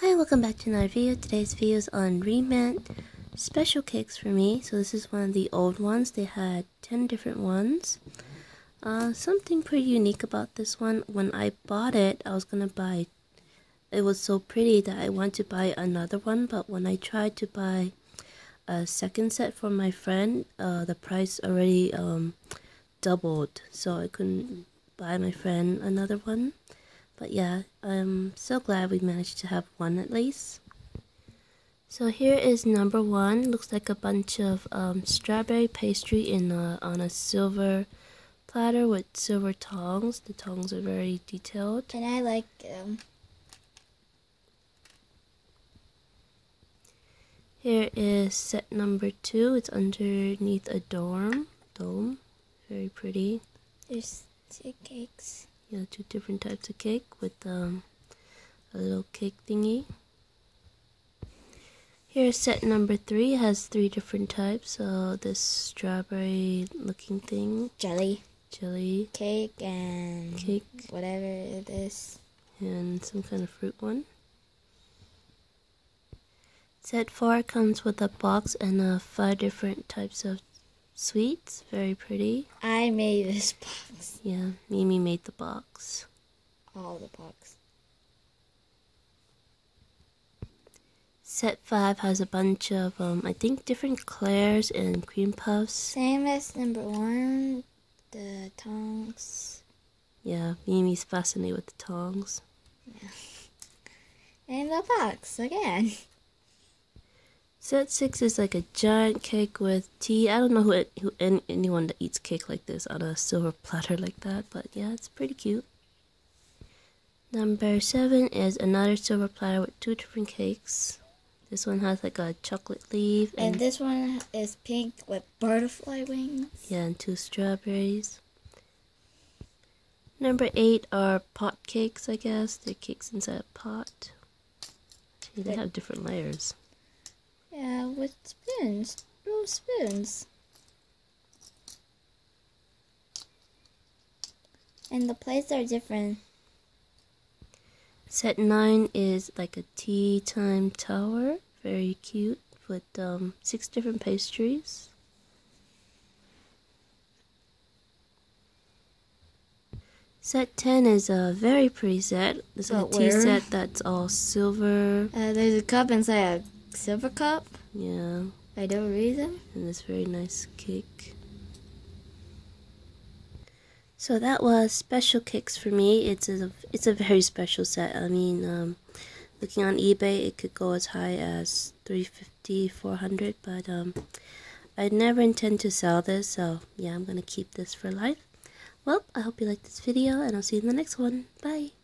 Hi, welcome back to another video. Today's video is on Re-Ment special cakes for me. So this is one of the old ones. They had 10 different ones. Uh, something pretty unique about this one. When I bought it, I was going to buy... It was so pretty that I wanted to buy another one. But when I tried to buy a second set for my friend, uh, the price already um, doubled. So I couldn't buy my friend another one. But yeah, I'm so glad we managed to have one at least. So here is number one. Looks like a bunch of um, strawberry pastry in a, on a silver platter with silver tongs. The tongs are very detailed. And I like um Here is set number two. It's underneath a dorm dome. Very pretty. There's two cakes. Yeah, two different types of cake with um, a little cake thingy. Here's set number three. Has three different types. So this strawberry looking thing. Jelly. Jelly. Cake and Cake. whatever it is. And some kind of fruit one. Set four comes with a box and uh, five different types of sweets. Very pretty. I made this box. Yeah, Mimi made the box. All the box. Set 5 has a bunch of, um, I think, different eclairs and cream puffs. Same as number one. The tongs. Yeah, Mimi's fascinated with the tongs. Yeah. And the box again. Set 6 is like a giant cake with tea. I don't know who, who anyone that eats cake like this on a silver platter like that, but yeah, it's pretty cute. Number 7 is another silver platter with two different cakes. This one has like a chocolate leaf. And, and this one is pink with butterfly wings. Yeah, and two strawberries. Number 8 are pot cakes, I guess. They're cakes inside a pot. they have different layers. Yeah, with spoons. Little spoons. And the plates are different. Set 9 is like a tea time tower. Very cute with um, six different pastries. Set 10 is a very pretty set. It's a tea set that's all silver. Uh, there's a cup inside a silver cup. Yeah. I don't read them. And this very nice cake. So that was special cakes for me. It's a it's a very special set. I mean, um, looking on eBay, it could go as high as 350 400 but um, I never intend to sell this, so yeah, I'm gonna keep this for life. Well, I hope you liked this video, and I'll see you in the next one. Bye!